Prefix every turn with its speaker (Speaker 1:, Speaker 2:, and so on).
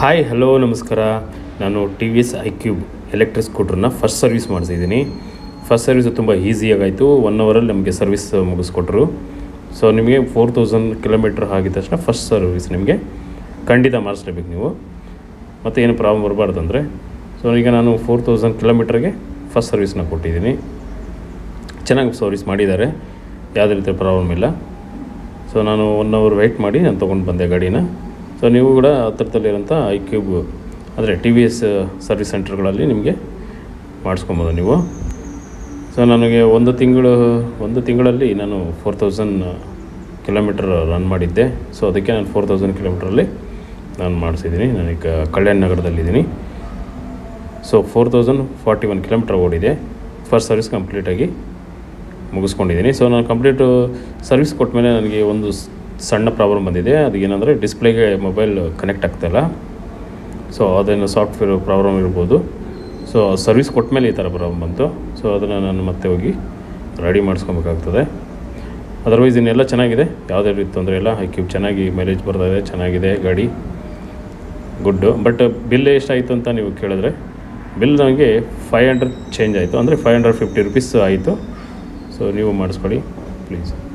Speaker 1: Hi hello ನಮಸ್ಕಾರ. ನಾನು T V S I cube electric ಸ್ಕೂಟ್ರನ್ನ first service ಮಾಡಿಸಿದ್ದೀನಿ first service ತುಂಬ ಈಸಿಯಾಗಾಯಿತು ಒನ್ ಅವರಲ್ಲಿ ನಮಗೆ ಸರ್ವಿಸ್ ಮುಗಿಸ್ಕೊಟ್ರು. ಸೊ ನಿಮಗೆ ಫೋರ್ ತೌಸಂಡ್ ಕಿಲೋಮೀಟ್ರ್ ಆಗಿದ ತಕ್ಷಣ ಫಸ್ಟ್ ಸರ್ವಿಸ್ ನಿಮಗೆ ಖಂಡಿತ ಮಾಡಿಸ್ಲೇಬೇಕು ನೀವು. ಮತ್ತು ಏನು ಪ್ರಾಬ್ಲಮ್ ಬರಬಾರ್ದು ಅಂದರೆ ಸೊ ಈಗ ನಾನು ಫೋರ್ ತೌಸಂಡ್ ಕಿಲೋಮೀಟ್ರಿಗೆ ಫಸ್ಟ್ ಸರ್ವಿಸ್ನ ಕೊಟ್ಟಿದ್ದೀನಿ. ಚೆನ್ನಾಗಿ ಸರ್ವಿಸ್ ಮಾಡಿದ್ದಾರೆ. ಯಾವುದೇ ರೀತಿಯ ಪ್ರಾಬ್ಲಮ್ ಇಲ್ಲ. ಸೊ ನಾನು ಒನ್ ಅವರ್ ವೆಯ್ಟ್ ಮಾಡಿ ನಾನು ತೊಗೊಂಡು ಬಂದೆ ಗಾಡಿನ. ಸೊ ನೀವು ಕೂಡ ಹತ್ತಿರದಲ್ಲಿರೋಂಥ ಐ ಕ್ಯೂಬ್ ಅಂದರೆ ಟಿ ವಿ ಎಸ್ ಸರ್ವಿಸ್ ಸೆಂಟರ್ಗಳಲ್ಲಿ ನಿಮಗೆ ಮಾಡಿಸ್ಕೊಬೋದು ನೀವು. ಸೊ ನನಗೆ ಒಂದು ತಿಂಗಳು, ಒಂದು ತಿಂಗಳಲ್ಲಿ ನಾನು ಫೋರ್ ತೌಸಂಡ್ ಕಿಲೋಮೀಟ್ರ್ ರನ್ ಮಾಡಿದ್ದೆ. ಸೊ ಅದಕ್ಕೆ ನಾನು ಫೋರ್ ತೌಸಂಡ್ ಕಿಲೋಮೀಟ್ರಲ್ಲಿ ನಾನು ಮಾಡಿಸಿದ್ದೀನಿ. ನಾನೀಗ ಕಲ್ಯಾಣ ನಗರದಲ್ಲಿದ್ದೀನಿ. So four thousand forty one kilometre ಓಡಿದೆ ಫಸ್ಟ್ ಸರ್ವಿಸ್ ಕಂಪ್ಲೀಟಾಗಿ ಮುಗಿಸ್ಕೊಂಡಿದ್ದೀನಿ. ಸೊ ನಾನು ಕಂಪ್ಲೀಟು ಸರ್ವಿಸ್ ಕೊಟ್ಟ ಮೇಲೆ ನನಗೆ ಒಂದು ಸಣ್ಣ ಪ್ರಾಬ್ಲಮ್ ಬಂದಿದೆ. ಅದು ಏನಂದರೆ ಡಿಸ್ಪ್ಲೇಗೆ ಮೊಬೈಲ್ ಕನೆಕ್ಟ್ ಆಗ್ತಾಯಿಲ್ಲ ಸೊ, ಅದೇನು ಸಾಫ್ಟ್ವೇರ್ ಪ್ರಾಬ್ಲಮ್ ಇರ್ಬೋದು. ಸೊ, ಸರ್ವಿಸ್ ಕೊಟ್ಟ ಮೇಲೆ ಈ ಥರ ಪ್ರಾಬ್ಲಮ್ ಬಂತು. ಸೊ, ಅದನ್ನು ನಾನು ಮತ್ತೆ ಹೋಗಿ ರೆಡಿ ಮಾಡಿಸ್ಕೊಬೇಕಾಗ್ತದೆ. ಅದರ್ವೈಸ್ ಇನ್ನೆಲ್ಲ ಚೆನ್ನಾಗಿದೆ. ಯಾವುದೇ ರೀತಿ ತೊಂದರೆ ಇಲ್ಲ. ಐಕ್ಯೂಬ್ ಚೆನ್ನಾಗಿ, ಮೈಲೇಜ್ ಬರ್ತಾ ಇದೆ, ಚೆನ್ನಾಗಿದೆ, ಗಾಡಿ ಗುಡ್ಡು. ಬಟ್ ಬಿಲ್ ಎಷ್ಟಾಯಿತು ಅಂತ ನೀವು ಕೇಳಿದ್ರೆ, ಬಿಲ್ ನನಗೆ ಫೈವ್ ಹಂಡ್ರೆಡ್ ಚೇಂಜ್ ಆಯಿತು. ಅಂದರೆ ಫೈವ್ ಹಂಡ್ರೆಡ್ ಫಿಫ್ಟಿ ರುಪೀಸ್ ಆಯಿತು. ಸೊ, ನೀವು ಮಾಡಿಸ್ಕೊಳ್ಳಿ, ಪ್ಲೀಸ್.